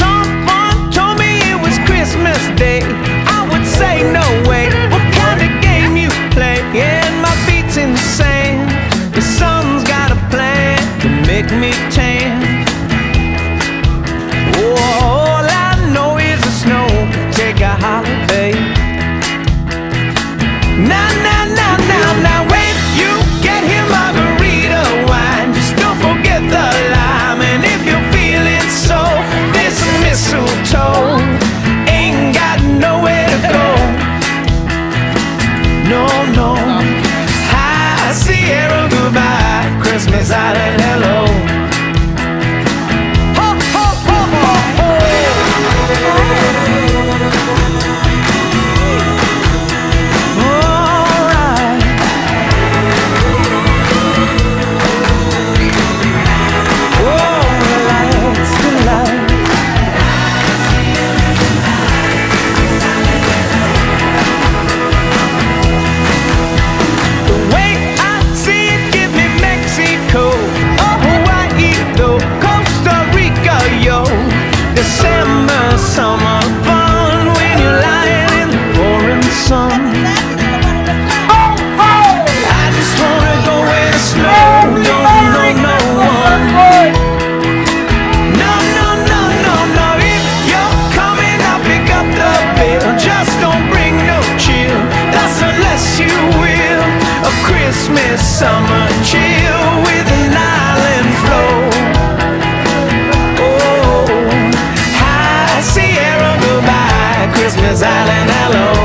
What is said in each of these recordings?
something summer chill with an island flow. Oh, high Sierra, goodbye, Christmas Island, hello.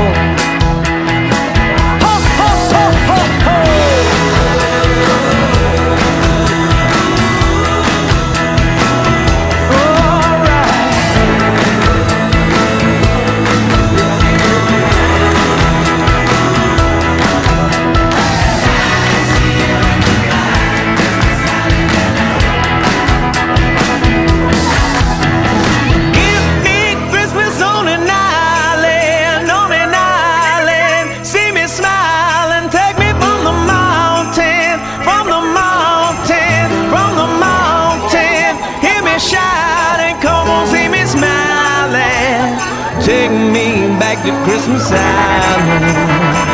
back to Christmas Island.